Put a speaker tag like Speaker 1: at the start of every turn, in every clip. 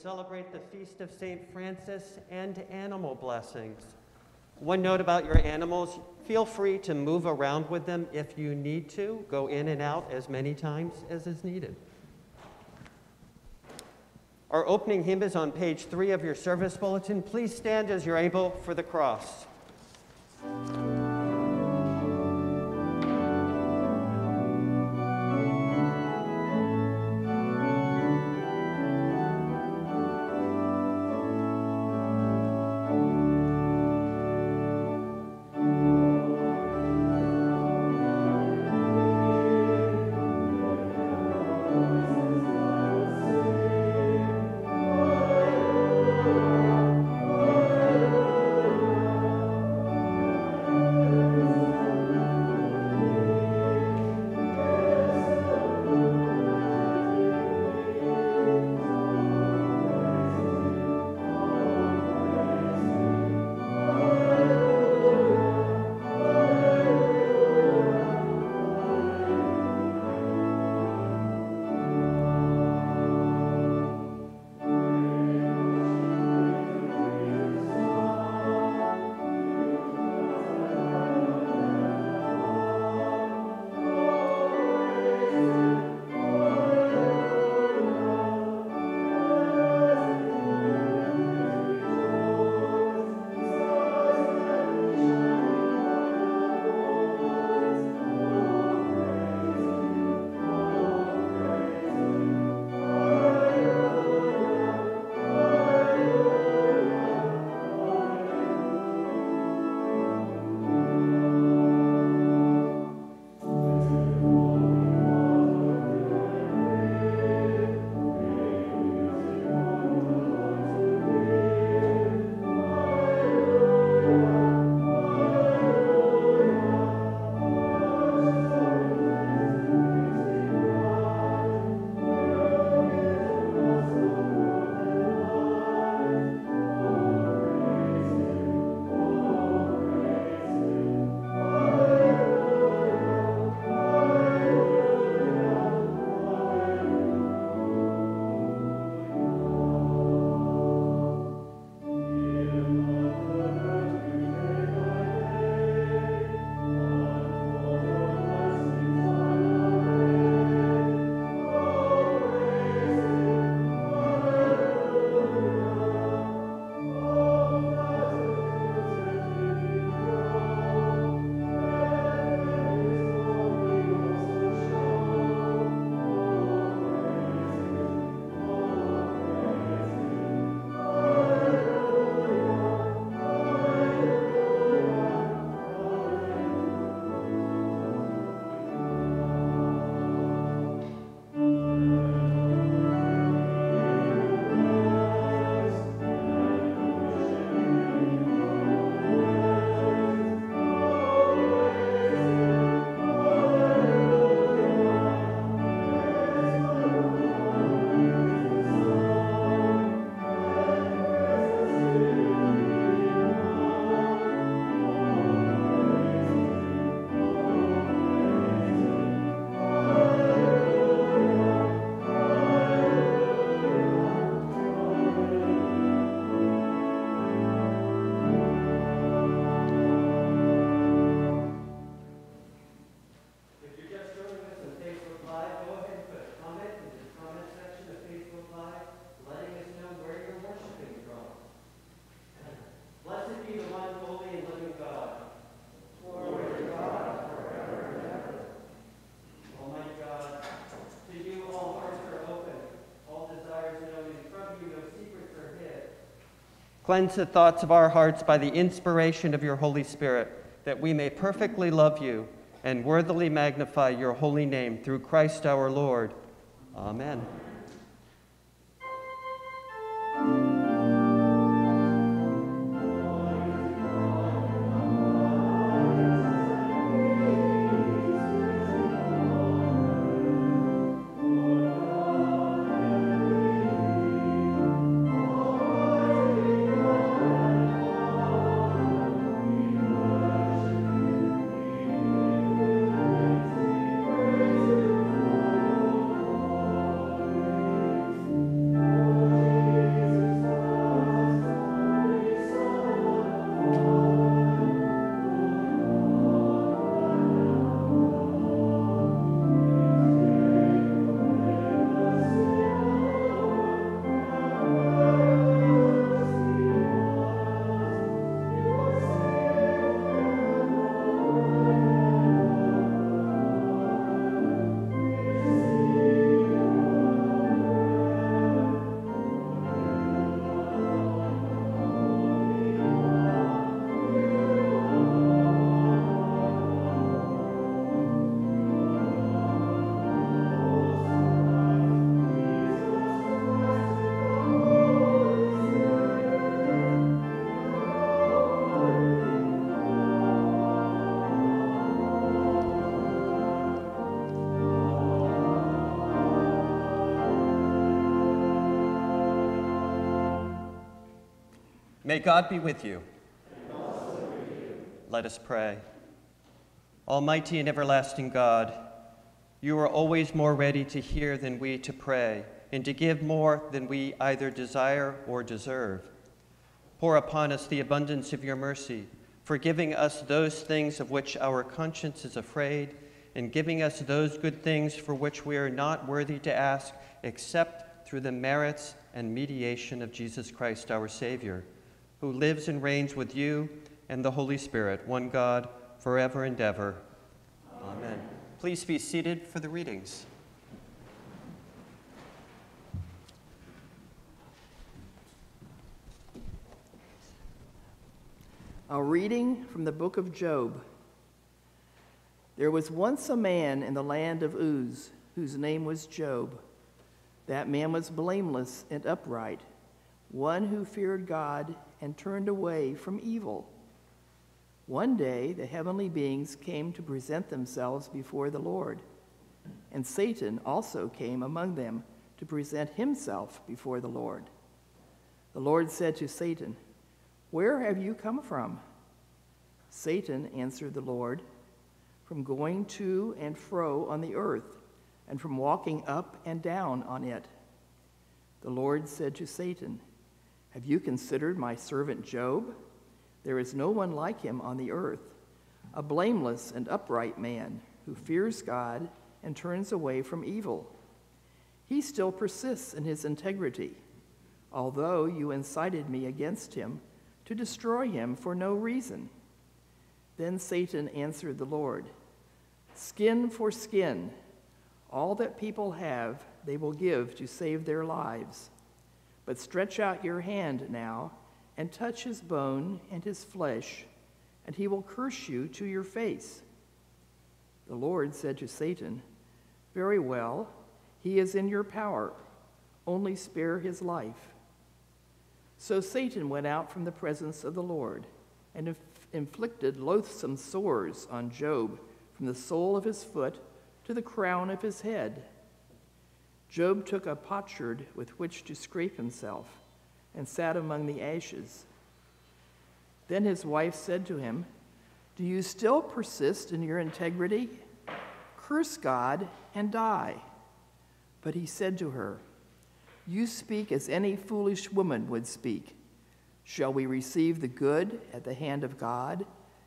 Speaker 1: celebrate the feast of St. Francis and animal blessings. One note about your animals feel free to move around with them if you need to, go in and out as many times as is needed. Our opening hymn is on page three of your service bulletin. Please stand as you're able for the cross. Cleanse the thoughts of our hearts by the inspiration of your Holy Spirit, that we may perfectly love you and worthily magnify your holy name through Christ our Lord. Amen. May God be with you. Let us pray. Almighty and everlasting God, you are always more ready to hear than we to pray, and to give more than we either desire or deserve. Pour upon us the abundance of your mercy, forgiving us those things of which our conscience is afraid, and giving us those good things for which we are not worthy to ask except through the merits and mediation of Jesus Christ our Savior, who lives and reigns with you and the Holy Spirit, one God, forever and ever. Amen. Please be seated for the readings.
Speaker 2: A reading from the book of Job. There was once a man in the land of Uz whose name was Job. That man was blameless and upright, one who feared God and turned away from evil. One day the heavenly beings came to present themselves before the Lord, and Satan also came among them to present himself before the Lord. The Lord said to Satan, Where have you come from? Satan answered the Lord, From going to and fro on the earth, and from walking up and down on it. The Lord said to Satan, Have you considered my servant Job? There is no one like him on the earth, a blameless and upright man who fears God and turns away from evil. He still persists in his integrity, although you incited me against him to destroy him for no reason. Then Satan answered the Lord Skin for skin, all that people have, they will give to save their lives. But stretch out your hand now and touch his bone and his flesh, and he will curse you to your face. The Lord said to Satan, Very well, he is in your power. Only spare his life. So Satan went out from the presence of the Lord and inf- inflicted loathsome sores on Job from the sole of his foot to the crown of his head. Job took a potsherd with which to scrape himself and sat among the ashes. Then his wife said to him, Do you still persist in your integrity? Curse God and die. But he said to her, You speak as any foolish woman would speak. Shall we receive the good at the hand of God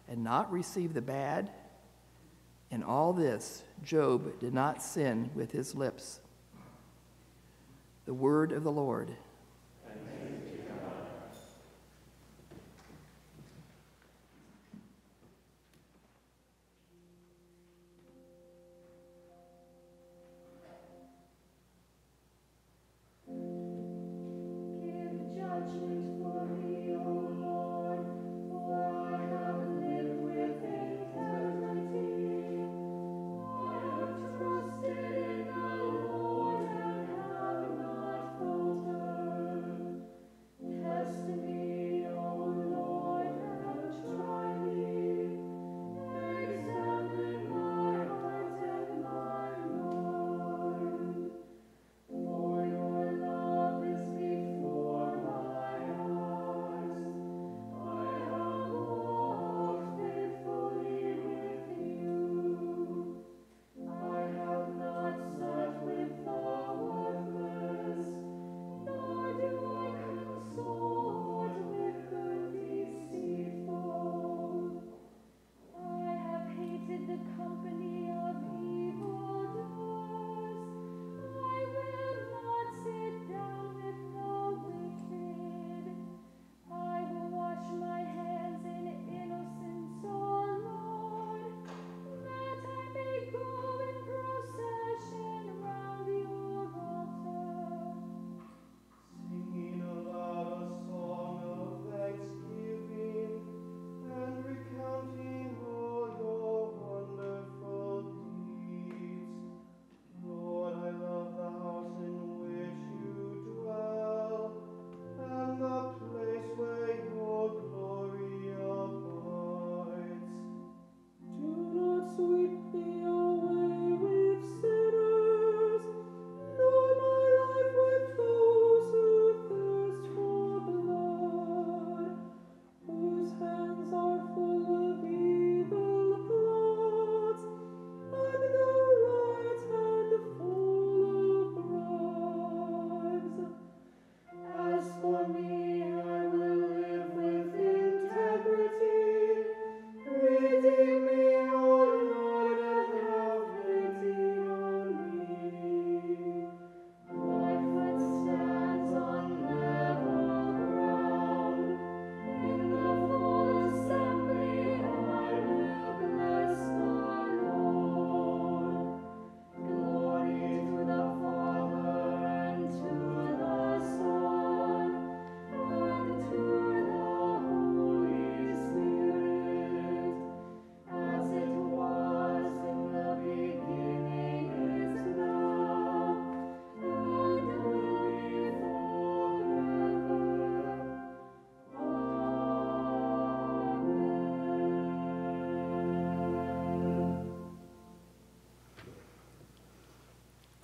Speaker 2: and not receive the bad? In all this, Job did not sin with his lips. The word of the Lord.
Speaker 3: Give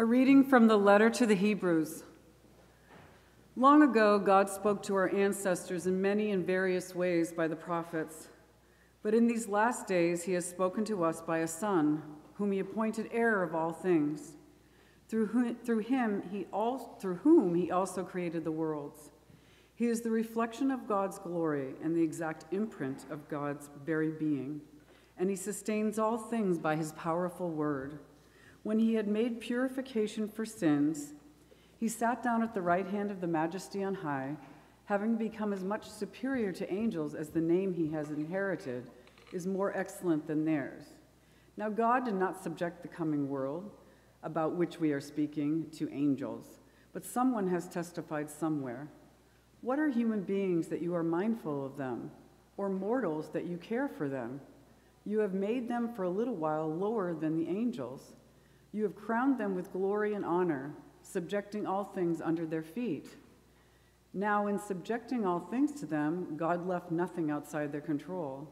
Speaker 4: A reading from the letter to the Hebrews. Long ago, God spoke to our ancestors in many and various ways by the prophets. But in these last days, he has spoken to us by a Son, whom he appointed heir of all things, through whom, through him he all, through whom he also created the worlds. He is the reflection of God's glory and the exact imprint of God's very being, and he sustains all things by his powerful word. When he had made purification for sins, he sat down at the right hand of the majesty on high, having become as much superior to angels as the name he has inherited is more excellent than theirs. Now, God did not subject the coming world, about which we are speaking, to angels, but someone has testified somewhere. What are human beings that you are mindful of them, or mortals that you care for them? You have made them for a little while lower than the angels. You have crowned them with glory and honor, subjecting all things under their feet. Now, in subjecting all things to them, God left nothing outside their control.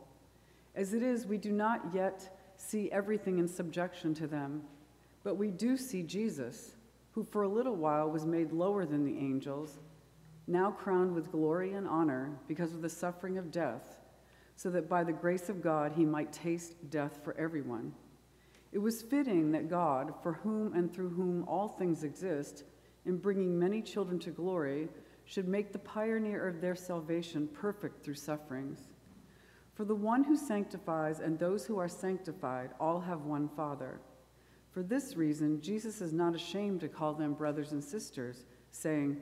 Speaker 4: As it is, we do not yet see everything in subjection to them, but we do see Jesus, who for a little while was made lower than the angels, now crowned with glory and honor because of the suffering of death, so that by the grace of God he might taste death for everyone. It was fitting that God, for whom and through whom all things exist, in bringing many children to glory, should make the pioneer of their salvation perfect through sufferings. For the one who sanctifies and those who are sanctified all have one Father. For this reason, Jesus is not ashamed to call them brothers and sisters, saying,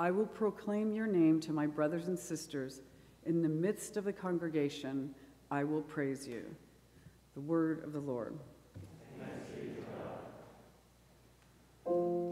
Speaker 4: I will proclaim your name to my brothers and sisters. In the midst of the congregation, I will praise you. The word of the Lord. you.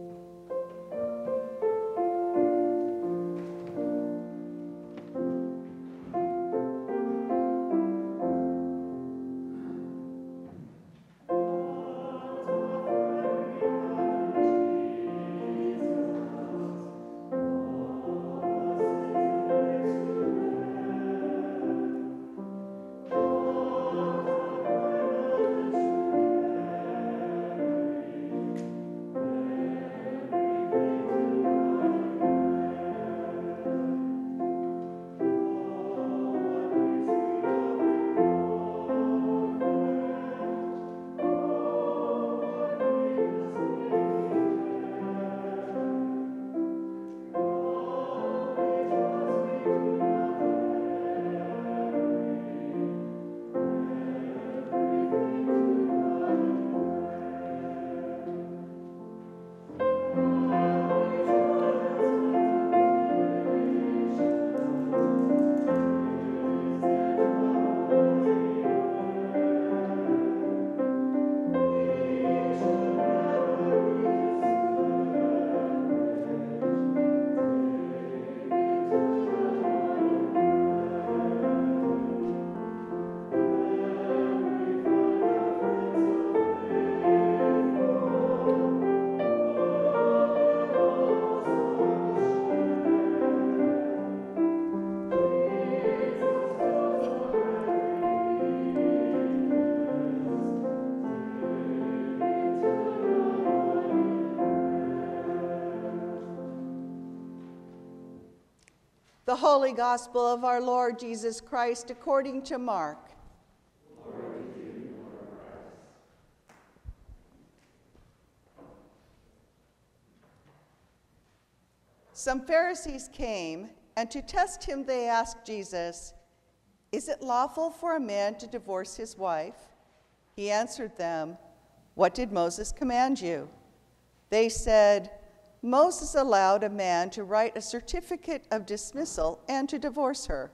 Speaker 5: The Holy Gospel of our Lord Jesus Christ according to Mark. Some Pharisees came, and to test him, they asked Jesus, Is it lawful for a man to divorce his wife? He answered them, What did Moses command you? They said, Moses allowed a man to write a certificate of dismissal and to divorce her.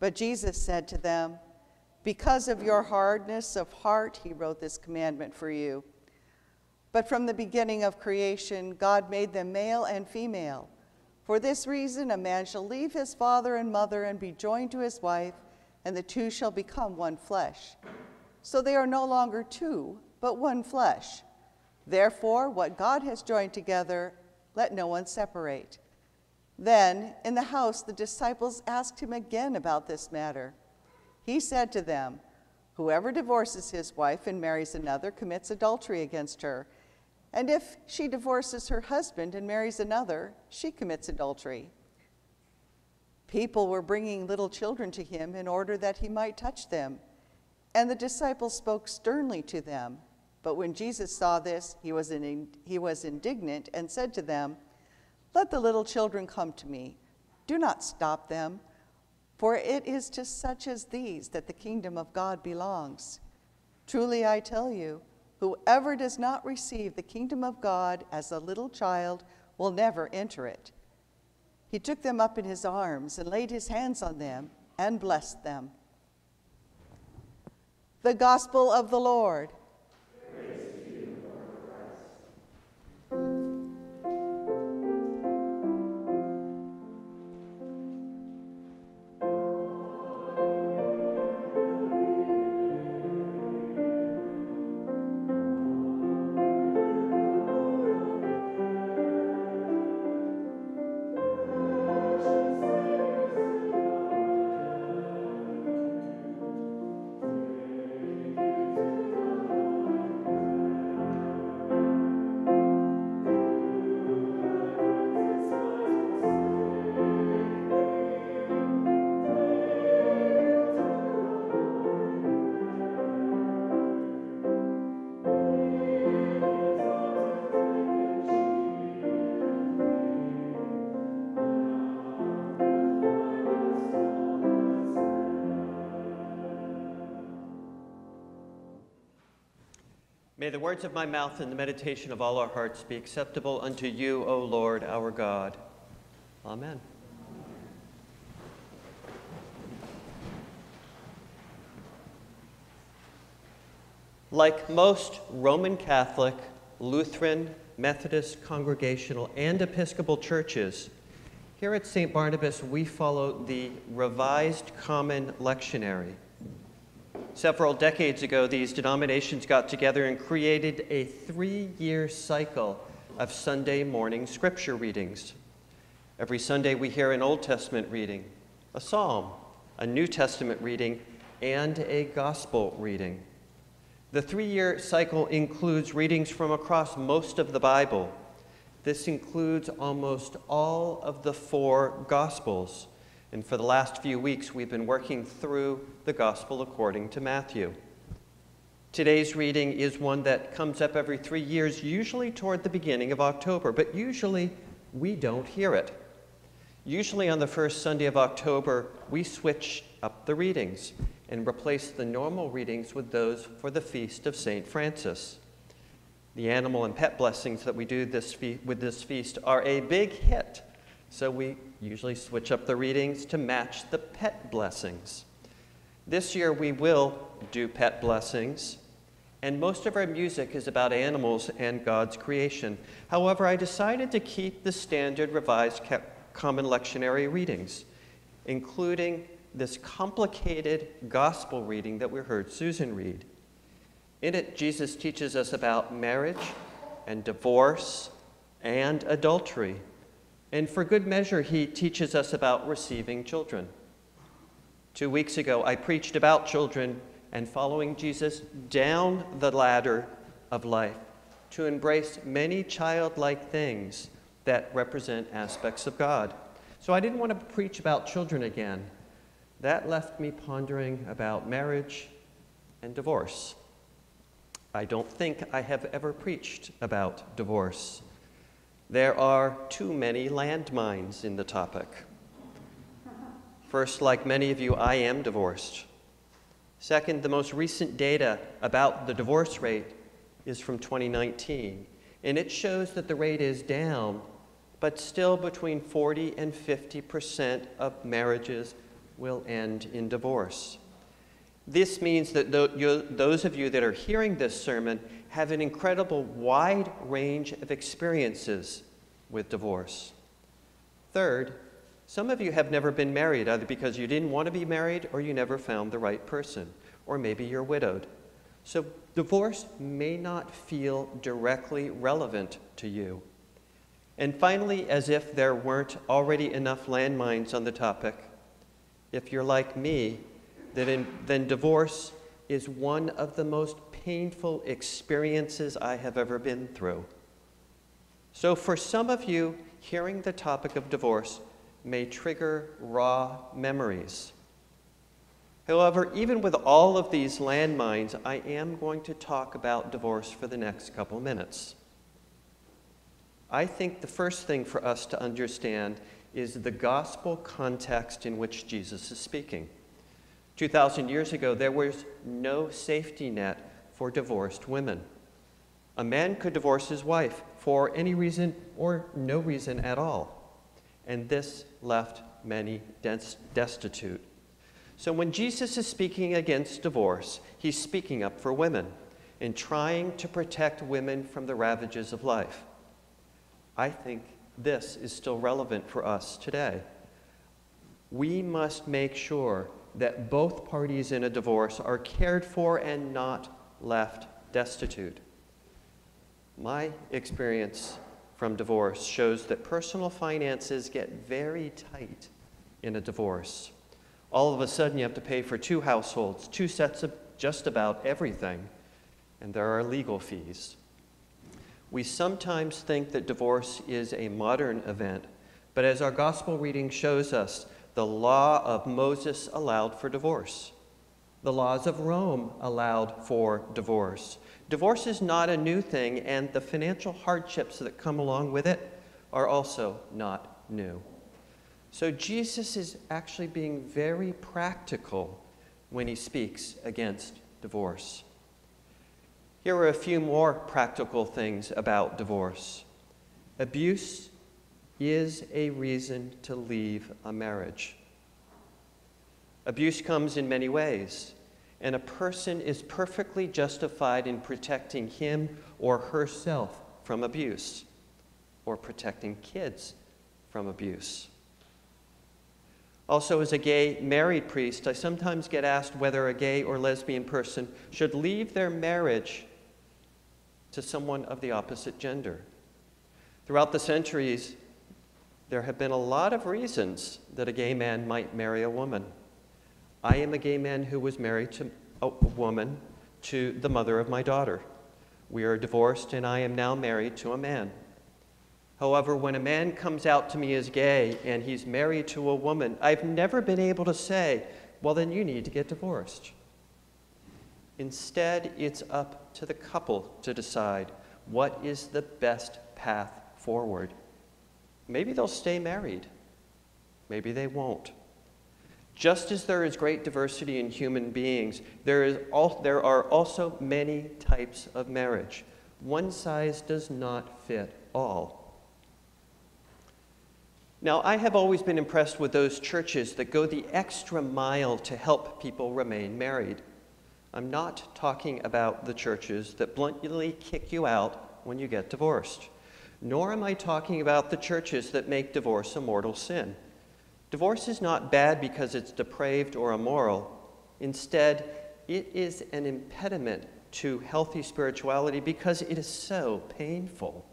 Speaker 5: But Jesus said to them, Because of your hardness of heart, he wrote this commandment for you. But from the beginning of creation, God made them male and female. For this reason, a man shall leave his father and mother and be joined to his wife, and the two shall become one flesh. So they are no longer two, but one flesh. Therefore, what God has joined together, let no one separate. Then, in the house, the disciples asked him again about this matter. He said to them, Whoever divorces his wife and marries another commits adultery against her. And if she divorces her husband and marries another, she commits adultery. People were bringing little children to him in order that he might touch them. And the disciples spoke sternly to them. But when Jesus saw this, he was, in, he was indignant and said to them, Let the little children come to me. Do not stop them, for it is to such as these that the kingdom of God belongs. Truly I tell you, whoever does not receive the kingdom of God as a little child will never enter it. He took them up in his arms and laid his hands on them and blessed them. The Gospel of the Lord.
Speaker 1: Words of my mouth and the meditation of all our hearts be acceptable unto you, O Lord, our God. Amen. Like most Roman Catholic, Lutheran, Methodist, Congregational, and Episcopal churches, here at St. Barnabas we follow the Revised Common Lectionary. Several decades ago, these denominations got together and created a three year cycle of Sunday morning scripture readings. Every Sunday, we hear an Old Testament reading, a psalm, a New Testament reading, and a gospel reading. The three year cycle includes readings from across most of the Bible. This includes almost all of the four gospels. And for the last few weeks, we've been working through the Gospel according to Matthew. Today's reading is one that comes up every three years, usually toward the beginning of October, but usually we don't hear it. Usually on the first Sunday of October, we switch up the readings and replace the normal readings with those for the feast of St. Francis. The animal and pet blessings that we do this fe- with this feast are a big hit, so we usually switch up the readings to match the pet blessings. This year we will do pet blessings, and most of our music is about animals and God's creation. However, I decided to keep the standard revised common lectionary readings, including this complicated gospel reading that we heard Susan read. In it, Jesus teaches us about marriage and divorce and adultery. And for good measure, he teaches us about receiving children. Two weeks ago, I preached about children and following Jesus down the ladder of life to embrace many childlike things that represent aspects of God. So I didn't want to preach about children again. That left me pondering about marriage and divorce. I don't think I have ever preached about divorce. There are too many landmines in the topic. First, like many of you, I am divorced. Second, the most recent data about the divorce rate is from 2019, and it shows that the rate is down, but still between 40 and 50 percent of marriages will end in divorce. This means that those of you that are hearing this sermon have an incredible wide range of experiences with divorce. Third, some of you have never been married, either because you didn't want to be married or you never found the right person, or maybe you're widowed. So divorce may not feel directly relevant to you. And finally, as if there weren't already enough landmines on the topic, if you're like me, then, then divorce is one of the most painful experiences I have ever been through. So, for some of you, hearing the topic of divorce may trigger raw memories. However, even with all of these landmines, I am going to talk about divorce for the next couple minutes. I think the first thing for us to understand is the gospel context in which Jesus is speaking. 2,000 years ago, there was no safety net for divorced women. A man could divorce his wife for any reason or no reason at all, and this left many destitute. So when Jesus is speaking against divorce, he's speaking up for women and trying to protect women from the ravages of life. I think this is still relevant for us today. We must make sure that both parties in a divorce are cared for and not left destitute. My experience from divorce shows that personal finances get very tight in a divorce. All of a sudden, you have to pay for two households, two sets of just about everything, and there are legal fees. We sometimes think that divorce is a modern event, but as our gospel reading shows us, the law of Moses allowed for divorce. The laws of Rome allowed for divorce. Divorce is not a new thing, and the financial hardships that come along with it are also not new. So Jesus is actually being very practical when he speaks against divorce. Here are a few more practical things about divorce. Abuse is a reason to leave a marriage. Abuse comes in many ways, and a person is perfectly justified in protecting him or herself from abuse, or protecting kids from abuse. Also, as a gay married priest, I sometimes get asked whether a gay or lesbian person should leave their marriage to someone of the opposite gender. Throughout the centuries, there have been a lot of reasons that a gay man might marry a woman. I am a gay man who was married to a woman, to the mother of my daughter. We are divorced, and I am now married to a man. However, when a man comes out to me as gay and he's married to a woman, I've never been able to say, well, then you need to get divorced. Instead, it's up to the couple to decide what is the best path forward. Maybe they'll stay married, maybe they won't. Just as there is great diversity in human beings, there, is al- there are also many types of marriage. One size does not fit all. Now, I have always been impressed with those churches that go the extra mile to help people remain married. I'm not talking about the churches that bluntly kick you out when you get divorced, nor am I talking about the churches that make divorce a mortal sin. Divorce is not bad because it's depraved or immoral. Instead, it is an impediment to healthy spirituality because it is so painful.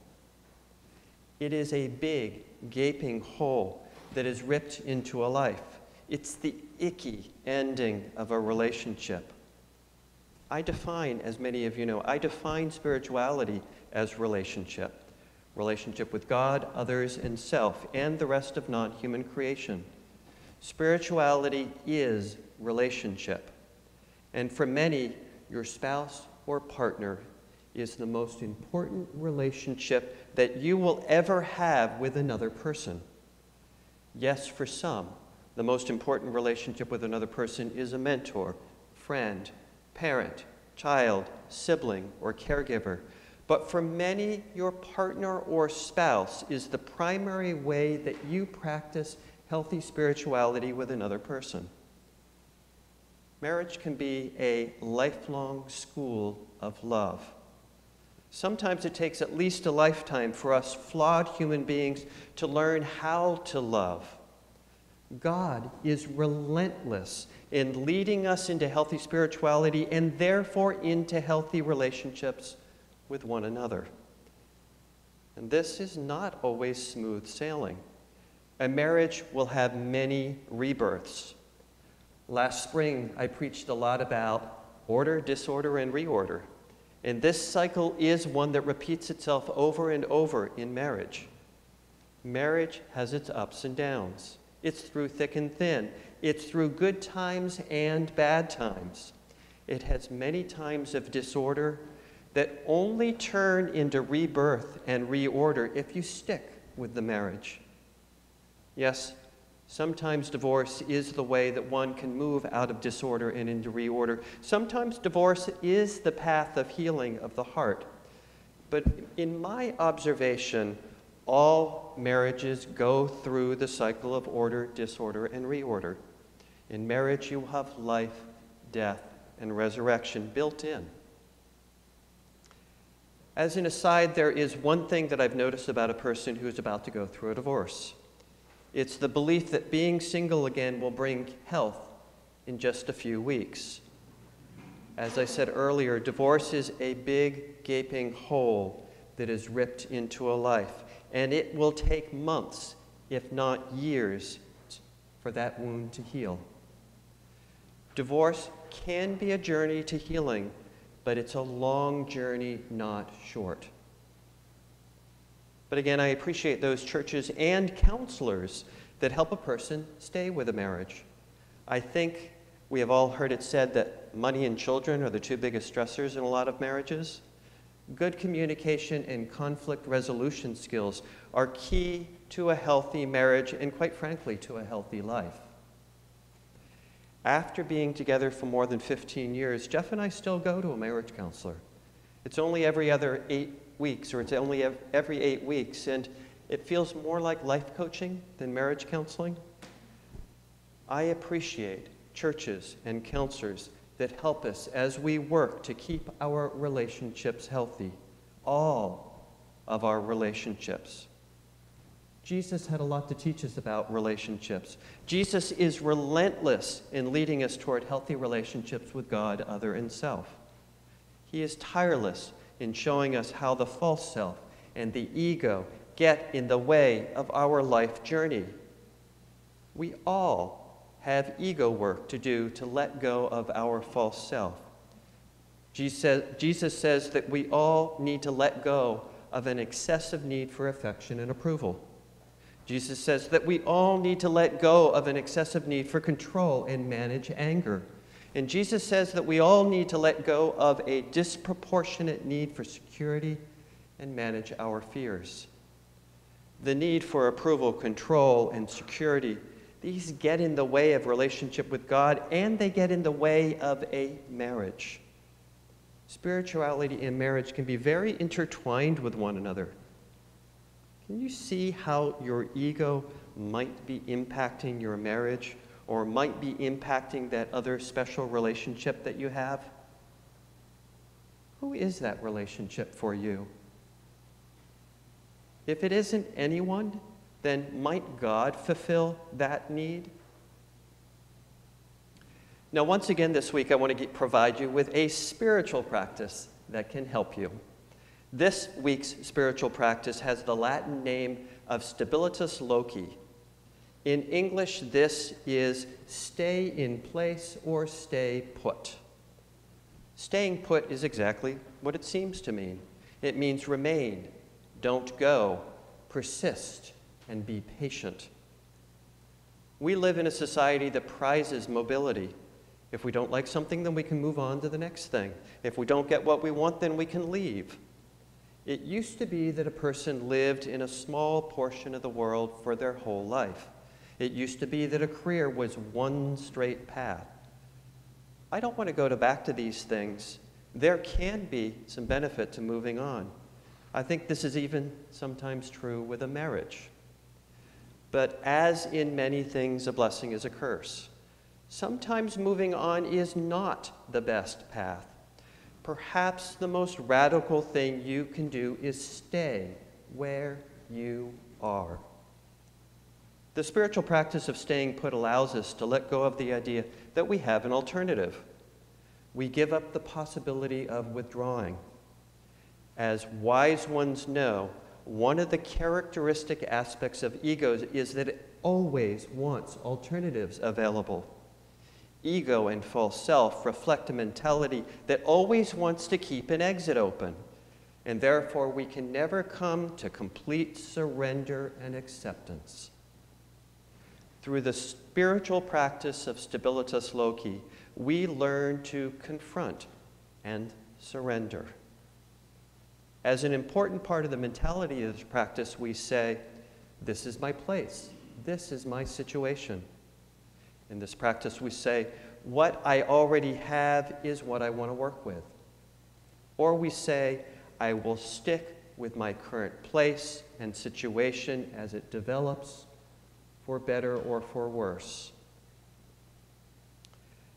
Speaker 1: It is a big, gaping hole that is ripped into a life. It's the icky ending of a relationship. I define, as many of you know, I define spirituality as relationship relationship with God, others, and self, and the rest of non human creation. Spirituality is relationship. And for many, your spouse or partner is the most important relationship that you will ever have with another person. Yes, for some, the most important relationship with another person is a mentor, friend, parent, child, sibling, or caregiver. But for many, your partner or spouse is the primary way that you practice healthy spirituality with another person. Marriage can be a lifelong school of love. Sometimes it takes at least a lifetime for us flawed human beings to learn how to love. God is relentless in leading us into healthy spirituality and therefore into healthy relationships with one another. And this is not always smooth sailing. A marriage will have many rebirths. Last spring, I preached a lot about order, disorder, and reorder. And this cycle is one that repeats itself over and over in marriage. Marriage has its ups and downs. It's through thick and thin. It's through good times and bad times. It has many times of disorder that only turn into rebirth and reorder if you stick with the marriage. Yes, sometimes divorce is the way that one can move out of disorder and into reorder. Sometimes divorce is the path of healing of the heart. But in my observation, all marriages go through the cycle of order, disorder, and reorder. In marriage, you have life, death, and resurrection built in. As an aside, there is one thing that I've noticed about a person who is about to go through a divorce. It's the belief that being single again will bring health in just a few weeks. As I said earlier, divorce is a big, gaping hole that is ripped into a life, and it will take months, if not years, for that wound to heal. Divorce can be a journey to healing, but it's a long journey, not short. But again, I appreciate those churches and counselors that help a person stay with a marriage. I think we have all heard it said that money and children are the two biggest stressors in a lot of marriages. Good communication and conflict resolution skills are key to a healthy marriage and, quite frankly, to a healthy life. After being together for more than 15 years, Jeff and I still go to a marriage counselor. It's only every other eight weeks, or it's only every eight weeks, and it feels more like life coaching than marriage counseling. I appreciate churches and counselors that help us as we work to keep our relationships healthy, all of our relationships. Jesus had a lot to teach us about relationships. Jesus is relentless in leading us toward healthy relationships with God, other, and self. He is tireless in showing us how the false self and the ego get in the way of our life journey. We all have ego work to do to let go of our false self. Jesus says that we all need to let go of an excessive need for affection and approval. Jesus says that we all need to let go of an excessive need for control and manage anger. And Jesus says that we all need to let go of a disproportionate need for security and manage our fears. The need for approval, control, and security, these get in the way of relationship with God and they get in the way of a marriage. Spirituality and marriage can be very intertwined with one another. Can you see how your ego might be impacting your marriage or might be impacting that other special relationship that you have? Who is that relationship for you? If it isn't anyone, then might God fulfill that need? Now, once again this week, I want to get, provide you with a spiritual practice that can help you. This week's spiritual practice has the Latin name of Stabilitas Loci. In English, this is stay in place or stay put. Staying put is exactly what it seems to mean. It means remain, don't go, persist, and be patient. We live in a society that prizes mobility. If we don't like something, then we can move on to the next thing. If we don't get what we want, then we can leave. It used to be that a person lived in a small portion of the world for their whole life. It used to be that a career was one straight path. I don't want to go to back to these things. There can be some benefit to moving on. I think this is even sometimes true with a marriage. But as in many things, a blessing is a curse. Sometimes moving on is not the best path perhaps the most radical thing you can do is stay where you are. The spiritual practice of staying put allows us to let go of the idea that we have an alternative. We give up the possibility of withdrawing. As wise ones know, one of the characteristic aspects of egos is that it always wants alternatives available. Ego and false self reflect a mentality that always wants to keep an exit open, and therefore we can never come to complete surrender and acceptance. Through the spiritual practice of Stabilitas Loci, we learn to confront and surrender. As an important part of the mentality of this practice, we say, This is my place, this is my situation. In this practice, we say, What I already have is what I want to work with. Or we say, I will stick with my current place and situation as it develops, for better or for worse.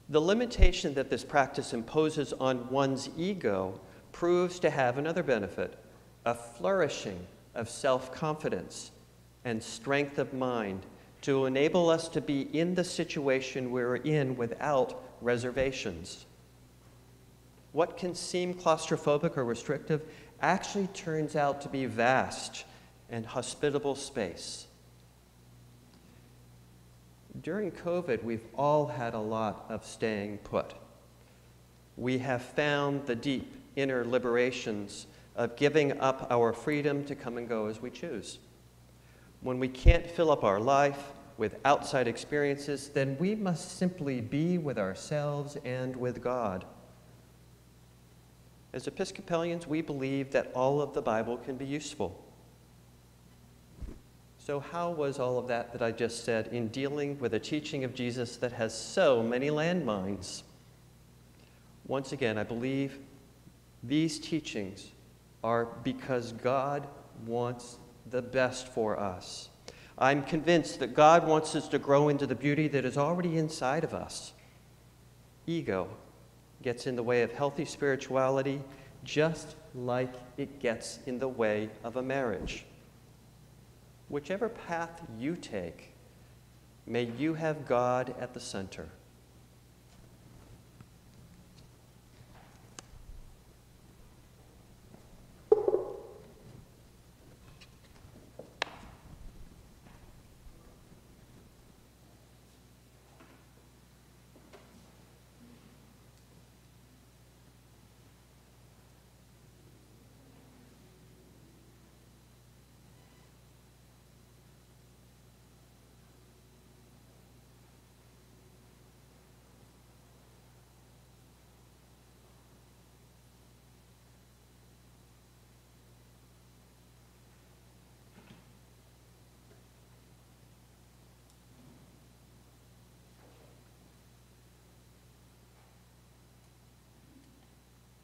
Speaker 1: The limitation that this practice imposes on one's ego proves to have another benefit a flourishing of self confidence and strength of mind to enable us to be in the situation we're in without reservations. What can seem claustrophobic or restrictive actually turns out to be vast and hospitable space. During COVID, we've all had a lot of staying put. We have found the deep inner liberations of giving up our freedom to come and go as we choose. When we can't fill up our life with outside experiences, then we must simply be with ourselves and with God. As Episcopalians, we believe that all of the Bible can be useful. So, how was all of that that I just said in dealing with a teaching of Jesus that has so many landmines? Once again, I believe these teachings are because God wants the best for us. I'm convinced that God wants us to grow into the beauty that is already inside of us. Ego gets in the way of healthy spirituality just like it gets in the way of a marriage. Whichever path you take, may you have God at the center.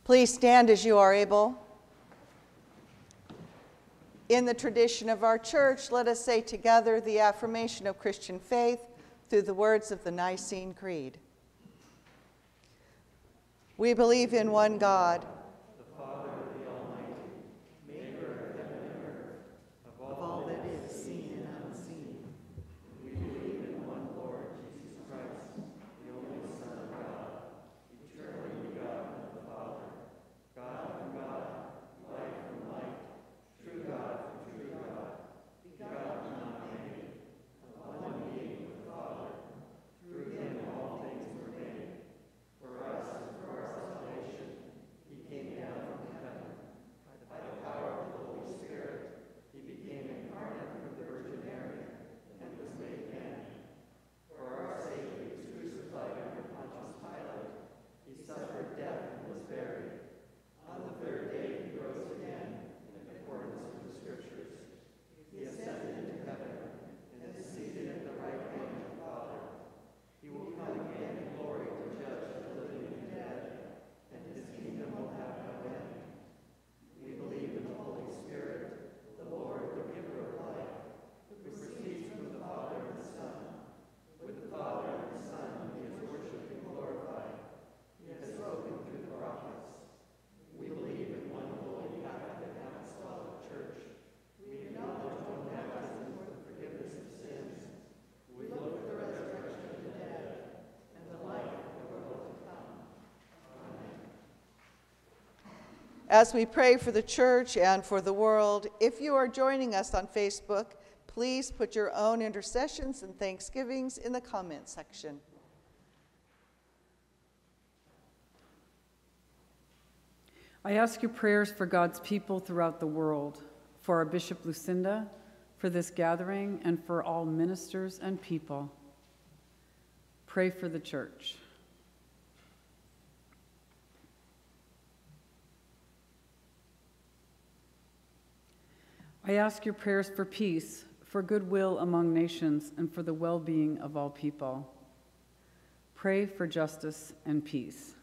Speaker 5: Please stand as you are able. In the tradition of our church, let us say together the affirmation of Christian faith through the words of the Nicene Creed. We believe in one God, As we pray for the church and for the world, if you are joining us on Facebook, please put your own intercessions and thanksgivings in the comment section.
Speaker 4: I ask your prayers for God's people throughout the world, for our Bishop Lucinda, for this gathering, and for all ministers and people. Pray for the church. I ask your prayers for peace, for goodwill among nations, and for the well being of all people. Pray for justice and peace.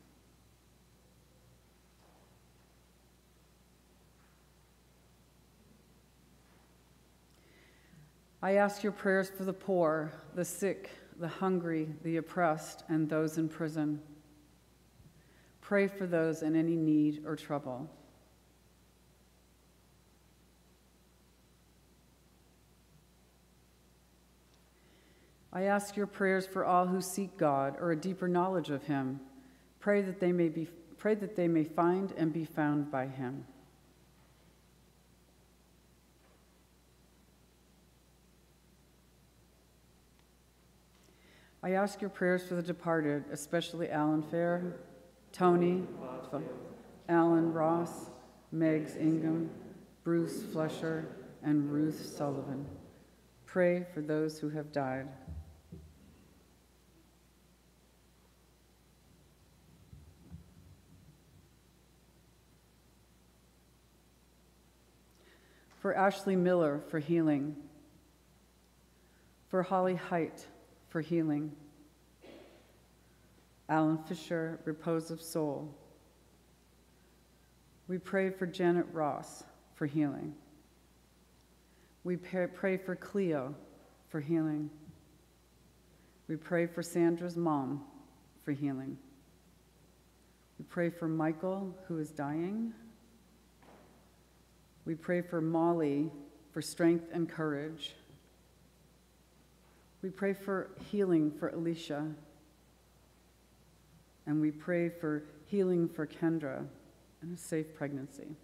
Speaker 4: I ask your prayers for the poor, the sick, the hungry, the oppressed, and those in prison. Pray for those in any need or trouble. I ask your prayers for all who seek God or a deeper knowledge of him. Pray that they may be pray that they may find and be found by him. I ask your prayers for the departed, especially Alan Fair, Tony, Alan Ross, Megs Ingham, Bruce Flesher, and Ruth Sullivan. Pray for those who have died. For Ashley Miller for healing. For Holly Height for healing. Alan Fisher, repose of soul. We pray for Janet Ross for healing. We pray for Cleo for healing. We pray for Sandra's mom for healing. We pray for Michael, who is dying. We pray for Molly for strength and courage. We pray for healing for Alicia. And we pray for healing for Kendra and a safe pregnancy.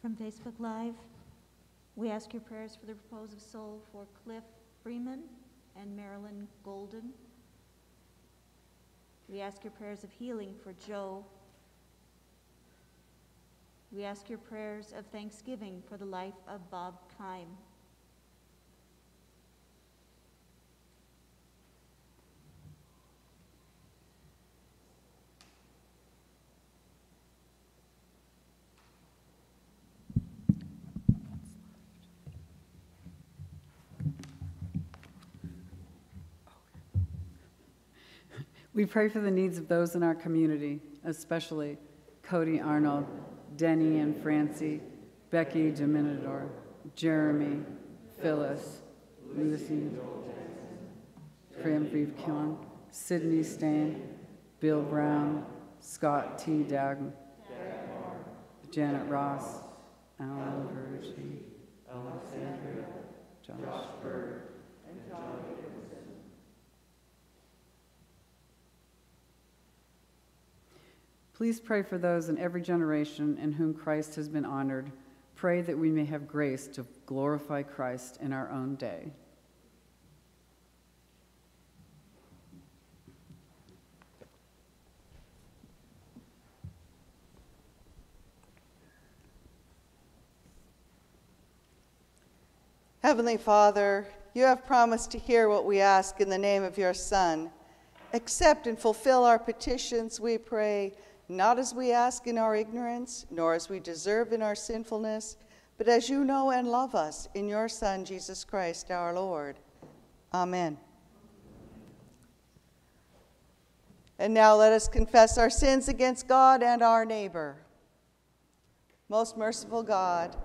Speaker 3: From Facebook Live, we ask your prayers for the repose of soul for Cliff Freeman and Marilyn Golden. We ask your prayers of healing for Joe. We ask your prayers of thanksgiving for the life of Bob Kime.
Speaker 4: We pray for the needs of those in our community, especially Cody Arnold, Denny and Francie, Becky Dominador, Jeremy, Phyllis, Lucy, Cranbreve Kiln, Sydney Stain, Bill Brown, Scott T. Dagg, Janet Ross, Alan Virgin, Alexandria, Josh Bird, Please pray for those in every generation in whom Christ has been honored. Pray that we may have grace to glorify Christ in our own day.
Speaker 5: Heavenly Father, you have promised to hear what we ask in the name of your Son. Accept and fulfill our petitions, we pray, not as we ask in our ignorance, nor as we deserve in our sinfulness, but as you know and love us in your Son, Jesus Christ our Lord. Amen. And now let us confess our sins against God and our neighbor. Most merciful God,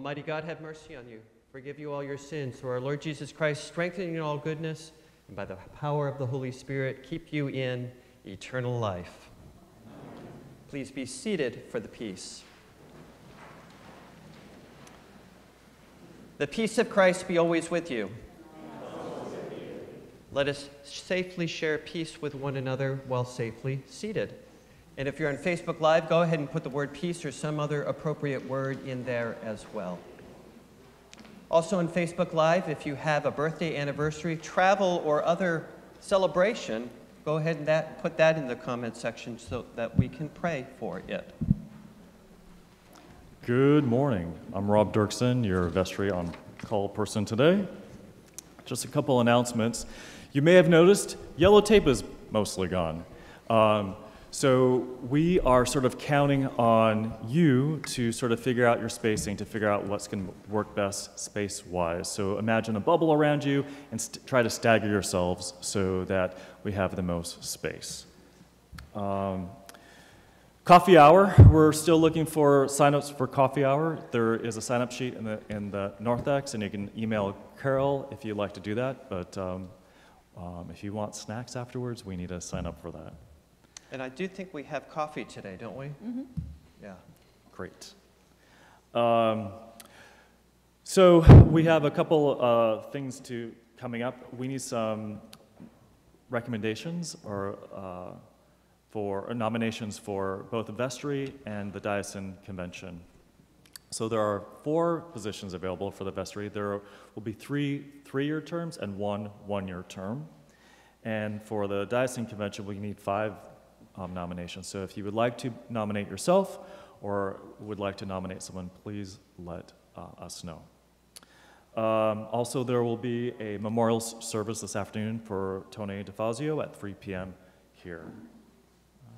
Speaker 1: Almighty God, have mercy on you. Forgive you all your sins through our Lord Jesus Christ, strengthen you in all goodness, and by the power of the Holy Spirit, keep you in eternal life. Please be seated for the peace. The peace of Christ be always with you. Let us safely share peace with one another while safely seated. And if you're on Facebook Live, go ahead and put the word peace or some other appropriate word in there as well. Also on Facebook Live, if you have a birthday, anniversary, travel, or other celebration, go ahead and that, put that in the comment section so that we can pray for it.
Speaker 6: Good morning. I'm Rob Dirksen, your vestry on call person today. Just a couple announcements. You may have noticed yellow tape is mostly gone. Um, so we are sort of counting on you to sort of figure out your spacing, to figure out what's going to work best space-wise. So imagine a bubble around you and try to stagger yourselves so that we have the most space. Um, Coffee hour, we're still looking for signups for coffee hour. There is a sign up sheet in the, in the Narthex, and you can email Carol if you'd like to do that. But um, um, if you want snacks afterwards, we need to sign up for that.
Speaker 1: And I do think we have coffee today, don't we? Mm-hmm. Yeah.
Speaker 6: Great. Um, so we have a couple uh, things to coming up. We need some recommendations or uh, for or nominations for both the vestry and the diocesan convention. So there are four positions available for the vestry. There will be three three-year terms and one one-year term. And for the diocesan convention, we need five um, nominations. So if you would like to nominate yourself or would like to nominate someone, please let uh, us know. Um, also, there will be a memorial service this afternoon for Tony DeFazio at 3 p.m. here.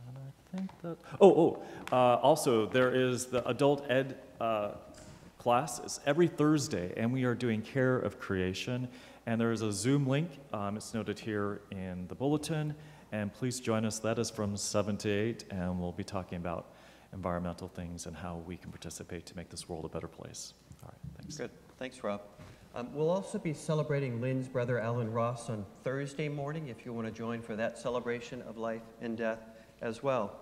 Speaker 6: And I think that, oh, oh, uh, also, there is the adult ed uh, class. It's every Thursday, and we are doing care of creation. And there is a Zoom link. Um, it's noted here in the bulletin. And please join us. That is from 7 to 8, and we'll be talking about environmental things and how we can participate to make this world a better place. All right, thanks.
Speaker 1: Good. Thanks, Rob. Um, we'll also be celebrating Lynn's brother Alan Ross on Thursday morning if you want to join for that celebration of life and death as well.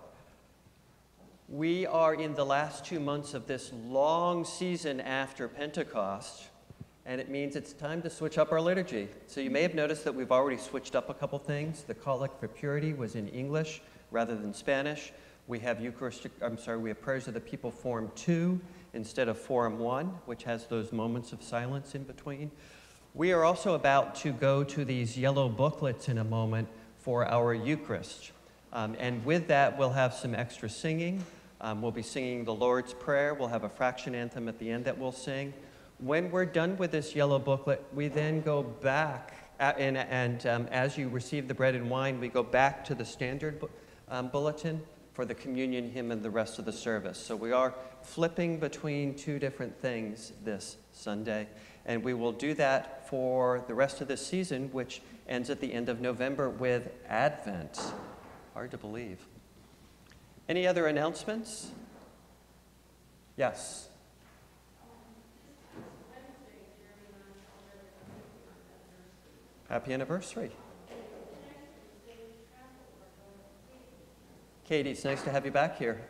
Speaker 1: We are in the last two months of this long season after Pentecost, and it means it's time to switch up our liturgy. So you may have noticed that we've already switched up a couple things. The Collect for Purity was in English rather than Spanish. We have Eucharistic, I'm sorry, we have Prayers of the People Form 2 instead of Form 1, which has those moments of silence in between. We are also about to go to these yellow booklets in a moment for our Eucharist. Um, and with that, we'll have some extra singing. Um, we'll be singing the Lord's Prayer. We'll have a fraction anthem at the end that we'll sing. When we're done with this yellow booklet, we then go back, and, and um, as you receive the bread and wine, we go back to the standard bu- um, bulletin for the communion hymn and the rest of the service. So we are flipping between two different things this Sunday, and we will do that for the rest of this season, which ends at the end of November with Advent. Hard to believe. Any other announcements? Yes. Happy anniversary. Katie, it's nice to have you back here.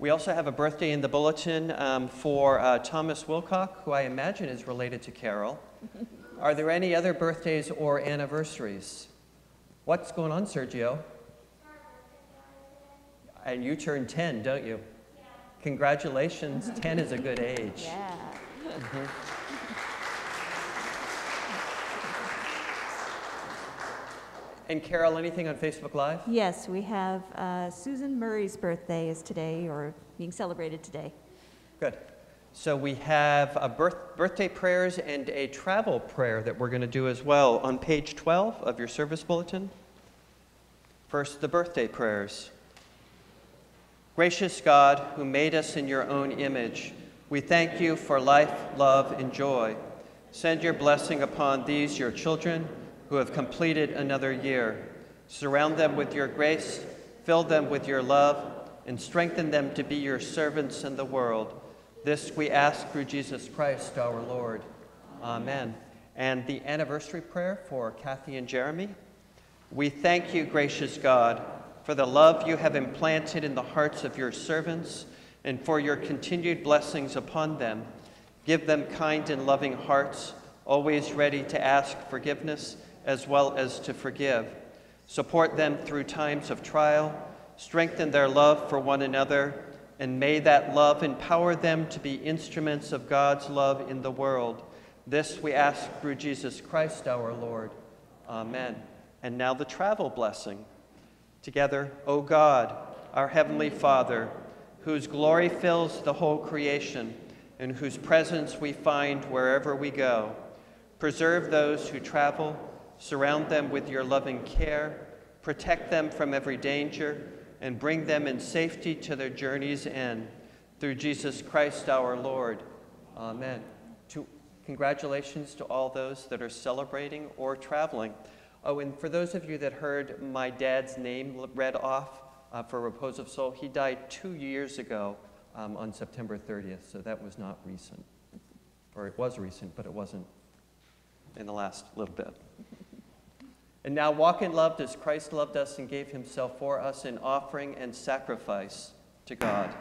Speaker 1: We also have a birthday in the bulletin um, for uh, Thomas Wilcock, who I imagine is related to Carol. Are there any other birthdays or anniversaries? What's going on, Sergio? And you turn 10, don't you? Congratulations. 10 is a good age.
Speaker 3: Yeah.
Speaker 1: And Carol, anything on Facebook Live?
Speaker 3: Yes, we have uh, Susan Murray's birthday is today, or being celebrated today.
Speaker 1: Good. So we have a birth, birthday prayers and a travel prayer that we're going to do as well on page 12 of your service bulletin. First, the birthday prayers. Gracious God, who made us in your own image, we thank you for life, love, and joy. Send your blessing upon these, your children, who have completed another year. Surround them with your grace, fill them with your love, and strengthen them to be your servants in the world. This we ask through Jesus Christ our Lord. Amen. and the anniversary prayer for Kathy and Jeremy. We thank you, gracious God, for the love you have implanted in the hearts of your servants and for your continued blessings upon them. Give them kind and loving hearts, always ready to ask forgiveness as well as to forgive. Support them through times of trial, strengthen their love for one another, and may that love empower them to be instruments of God's love in the world. This we ask through Jesus Christ our Lord. Amen. And now the travel blessing. Together, O God, our Heavenly Father, whose glory fills the whole creation, and whose presence we find wherever we go, preserve those who travel, surround them with your loving care, protect them from every danger, and bring them in safety to their journey's end. Through Jesus Christ our Lord. Amen. To, congratulations to all those that are celebrating or traveling. Oh, and for those of you that heard my dad's name read off uh, for Repose of Soul, he died two years ago um, on September 30th, so that was not recent. Or it was recent, but it wasn't in the last little bit. And now walk in love as Christ loved us and gave himself for us in offering and sacrifice to God.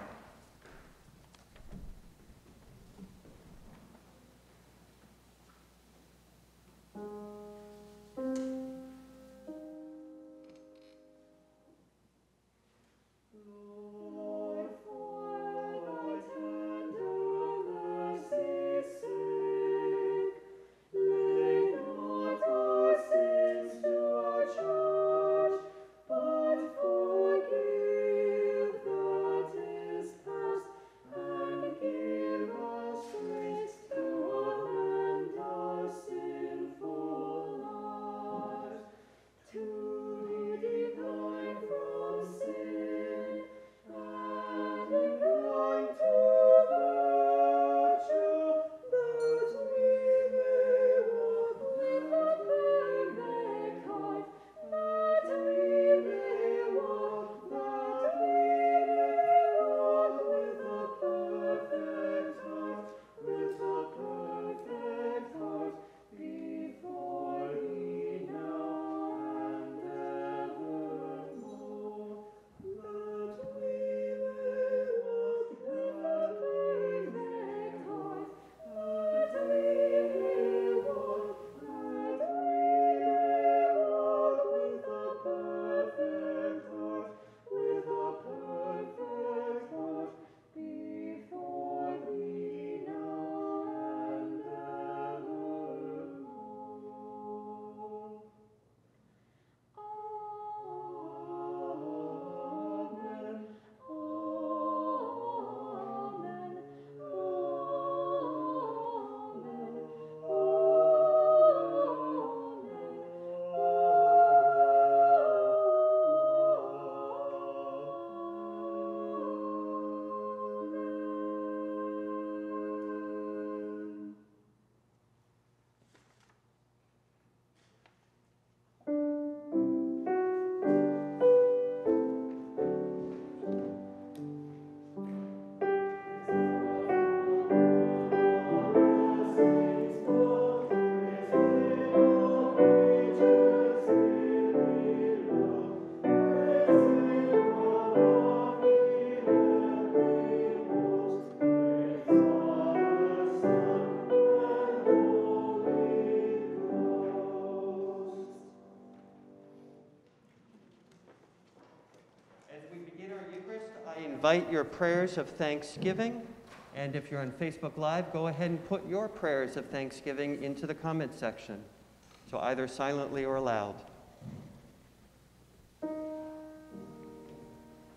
Speaker 1: Invite your prayers of thanksgiving. And if you're on Facebook Live, go ahead and put your prayers of thanksgiving into the comment section. So either silently or loud.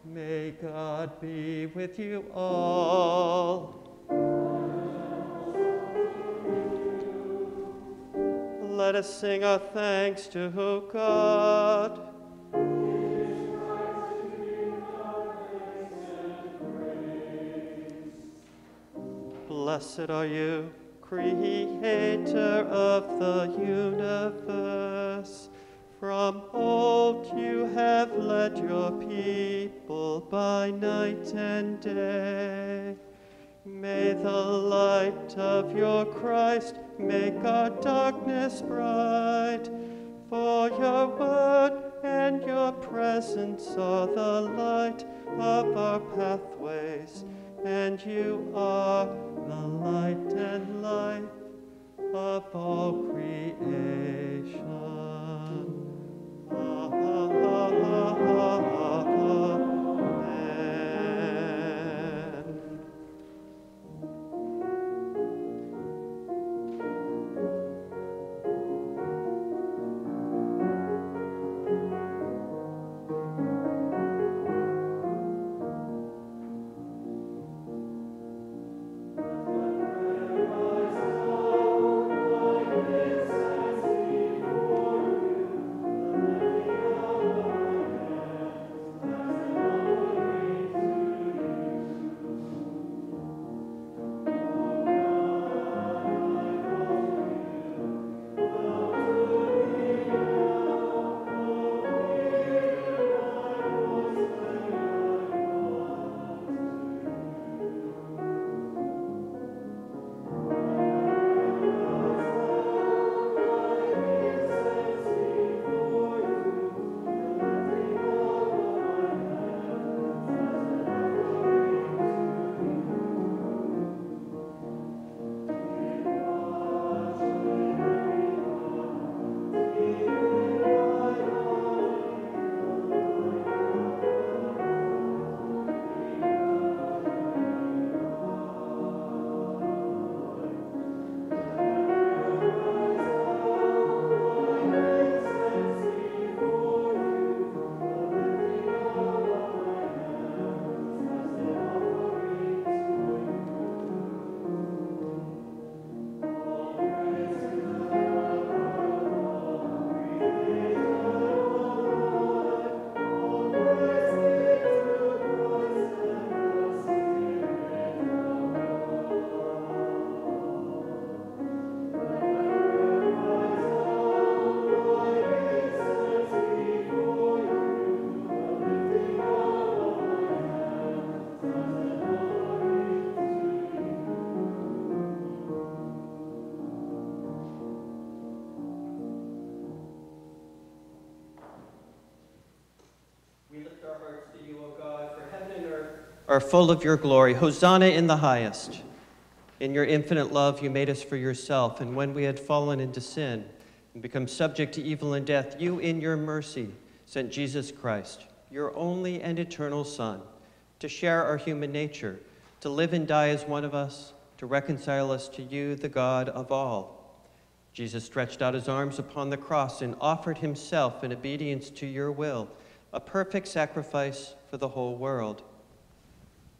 Speaker 1: May God be with you all. Let us sing our thanks to God. Blessed are you, Creator of the universe. From old you have led your people by night and day. May the light of your Christ make our darkness bright. For your word and your presence are the light of our pathways, and you are light and life of all creation. Amen. Are full of your glory. Hosanna in the highest. In your infinite love, you made us for yourself, and when we had fallen into sin and become subject to evil and death, you, in your mercy, sent Jesus Christ, your only and eternal Son, to share our human nature, to live and die as one of us, to reconcile us to you, the God of all. Jesus stretched out his arms upon the cross and offered himself in obedience to your will, a perfect sacrifice for the whole world.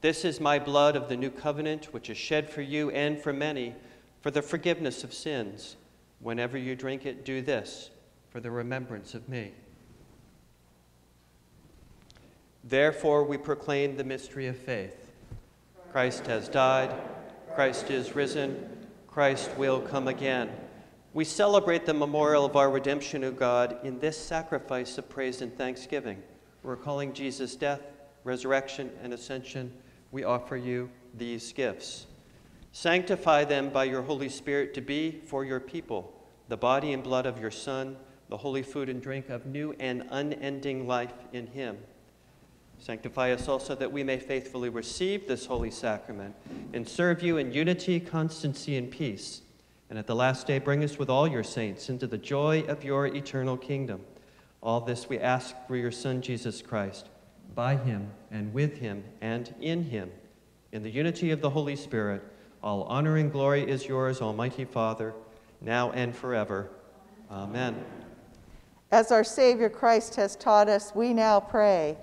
Speaker 1: This is my blood of the new covenant, which is shed for you and for many for the forgiveness of sins. Whenever you drink it, do this for the remembrance of me. Therefore, we proclaim the mystery of faith. Christ has died, Christ is risen, Christ will come again. We celebrate the memorial of our redemption, O God, in this sacrifice of praise and thanksgiving. Recalling Jesus' death, resurrection, and ascension, we offer you these gifts. Sanctify them by your Holy Spirit to be for your people the body and blood of your Son, the holy food and drink of new and unending life in him. Sanctify us also that we may faithfully receive this holy sacrament and serve you in unity, constancy, and peace. And at the last day, bring us with all your saints into the joy of your eternal kingdom. All this we ask through your Son, Jesus Christ, by him and with him and in him. In the unity of the Holy Spirit, all honor and glory is yours, Almighty Father, now and forever. Amen.
Speaker 5: As our Savior Christ has taught us, we now pray.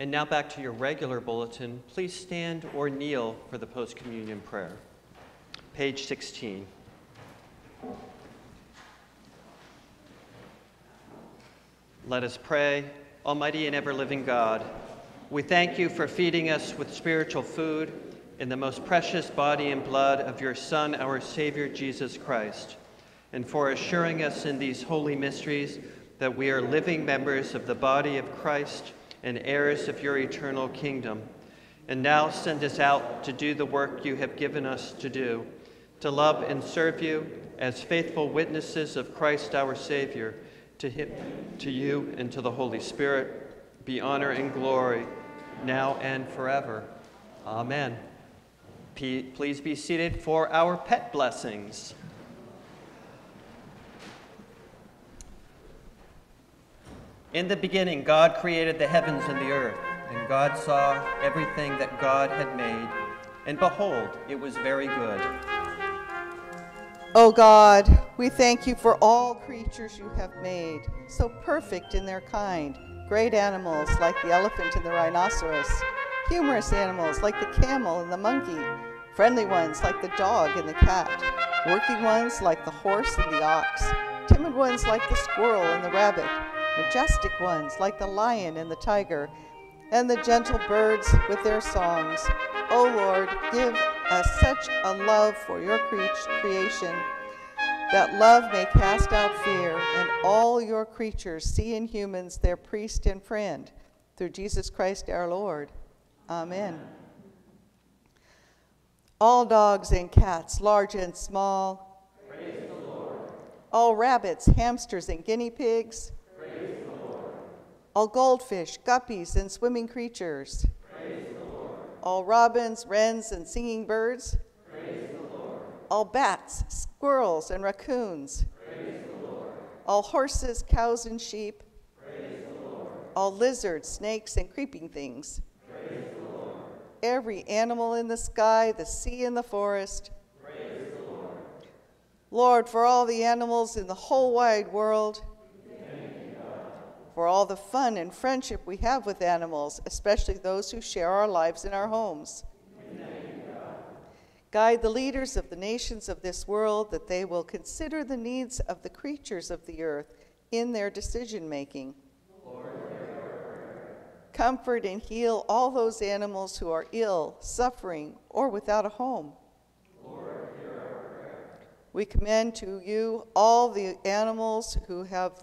Speaker 1: And now back to your regular bulletin. Please stand or kneel for the post communion prayer. Page 16. Let us pray. Almighty and ever living God, we thank you for feeding us with spiritual food in the most precious body and blood of your Son, our Savior, Jesus Christ, and for assuring us in these holy mysteries that we are living members of the body of Christ and heirs of your eternal kingdom. And now send us out to do the work you have given us to do, to love and serve you as faithful witnesses of Christ our Savior to him, to you, and to the Holy Spirit be honor and glory, now and forever. Amen. P- please be seated for our pet blessings. In the beginning, God created the heavens and the earth, and God saw everything that God had made, and behold, it was very good.
Speaker 5: O God, we thank you for all creatures you have made, so perfect in their kind. Great animals like the elephant and the rhinoceros, humorous animals like the camel and the monkey, friendly ones like the dog and the cat, working ones like the horse and the ox, timid ones like the squirrel and the rabbit, majestic ones like the lion and the tiger, and the gentle birds with their songs. O Lord, give us such a love for your cre- creation that love may cast out fear, and all your creatures see in humans their priest and friend. Through Jesus Christ our Lord. Amen. All dogs and cats, large and small. All rabbits, hamsters, and guinea pigs. All goldfish, guppies, and swimming creatures. Praise the Lord. All robins, wrens, and singing birds. Praise the Lord. All bats, squirrels, and raccoons. All horses, cows, and sheep. All lizards, snakes, and creeping things. Every animal in the sky, the sea, and the forest. Praise the Lord. Lord, for all the animals in the whole wide world, for all the fun and friendship we have with animals, especially those who share our lives in our homes. Guide the leaders of the nations of this world that they will consider the needs of the creatures of the earth in their decision making. Comfort and heal all those animals who are ill, suffering, or without a home. We commend to you all the animals who, have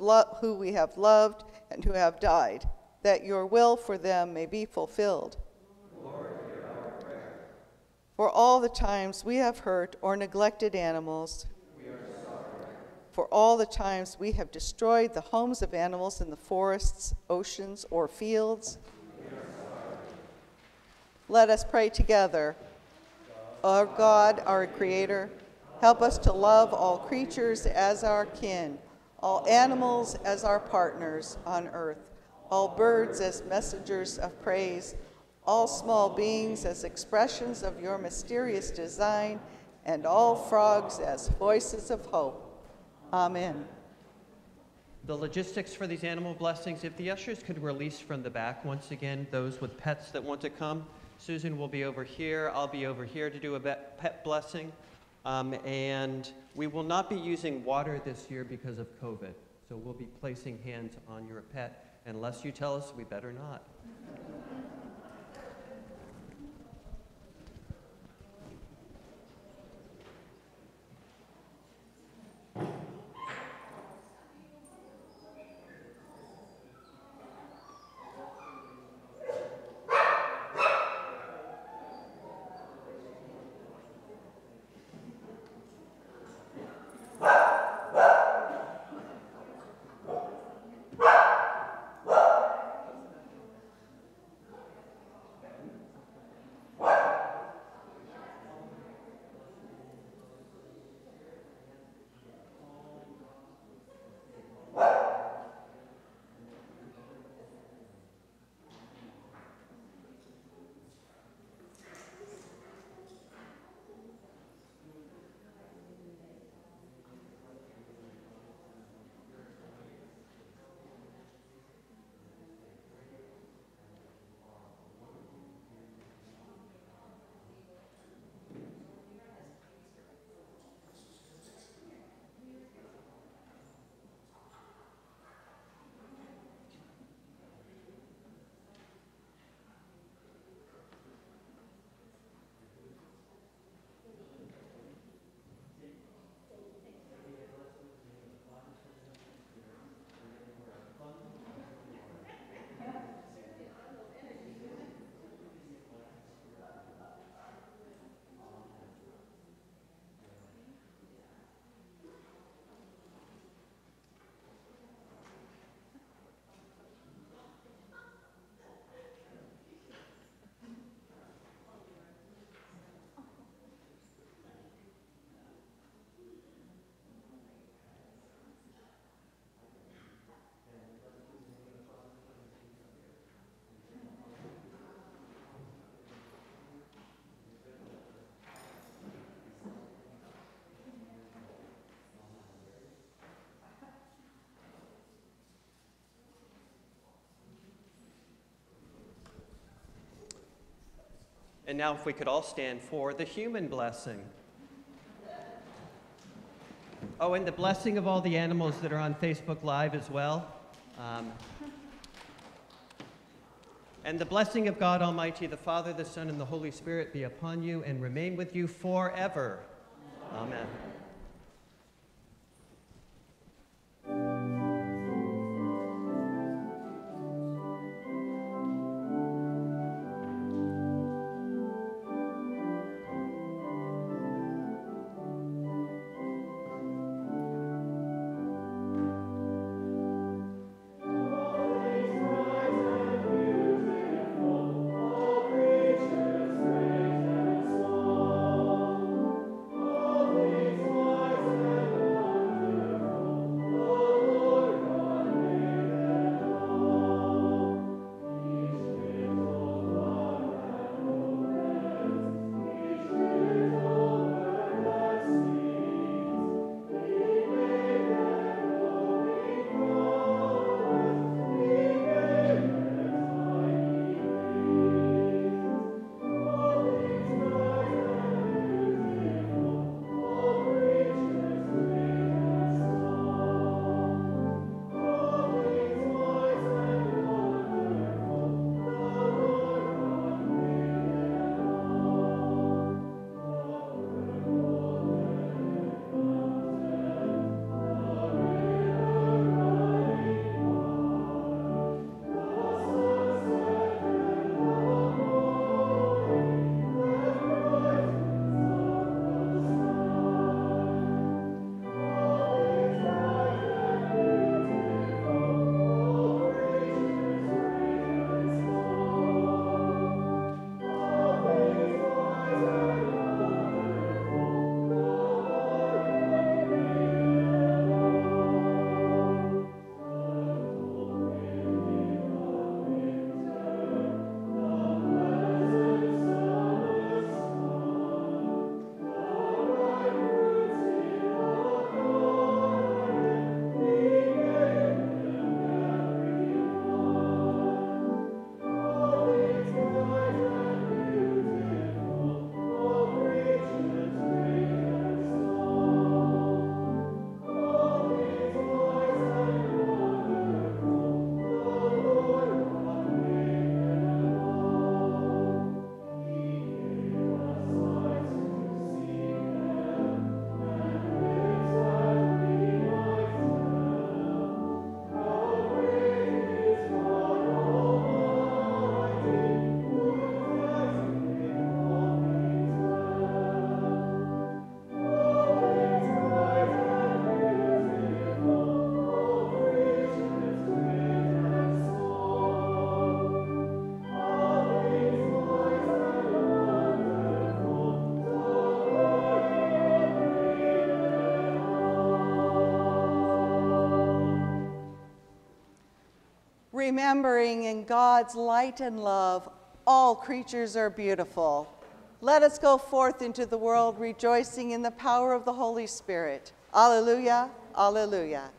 Speaker 5: who we have loved and who have died, that your will for them may be fulfilled. For all the times we have hurt or neglected animals, for all the times we have destroyed the homes of animals in the forests, oceans, or fields, let us pray together. Our God, our Creator, help us to love all creatures as our kin, all animals as our partners on earth, all birds as messengers of praise, all small beings as expressions of your mysterious design, and all frogs as voices of hope. Amen.
Speaker 1: The logistics for these animal blessings, if the ushers could release from the back once again those with pets that want to come. Susan will be over here. I'll be over here to do a pet blessing. Um, and we will not be using water this year because of COVID. So we'll be placing hands on your pet unless you tell us we better not. And now, if we could all stand for the human blessing. Oh, and the blessing of all the animals that are on Facebook Live as well. Um, and the blessing of God Almighty, the Father, the Son, and the Holy Spirit be upon you and remain with you forever. Amen.
Speaker 5: Remembering in God's light and love, all creatures are beautiful. Let us go forth into the world rejoicing in the power of the Holy Spirit. Alleluia, alleluia.